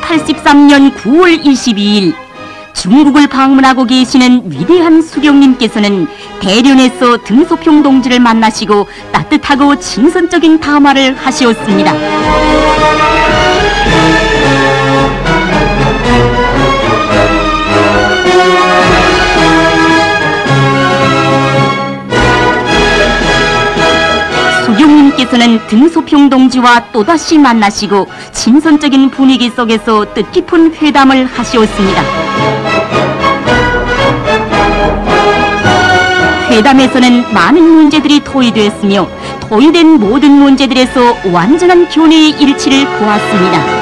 1983년 9월 22일 중국을 방문하고 계시는 위대한 수경님께서는 대련에서 등소평 동지를 만나시고 따뜻하고 친선적인 담화를 하시었습니다. 수경님께서는 등소평 동지와 또다시 만나시고 친선적인 분위기 속에서 뜻깊은 회담을 하시었습니다. 회담에서는 많은 문제들이 토의되었으며 토의된 모든 문제들에서 완전한 교내의 일치를 보았습니다.